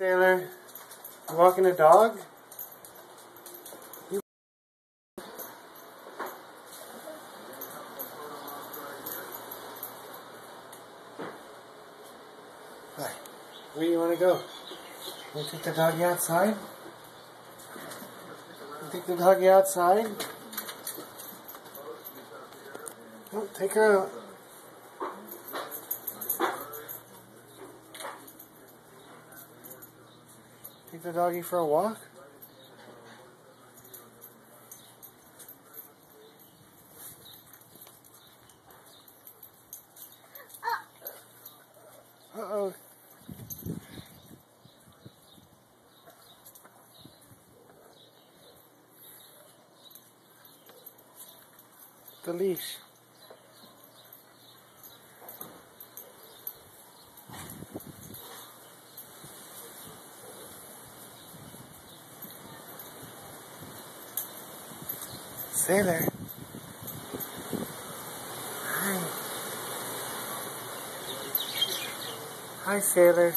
Sailor, you walking a dog? Where do you want to go? You take the doggy outside? You take the doggy outside? No, take her out. Take the doggy for a walk? Uh-oh. The leash. Sailor. Hi. Hi, Sailor.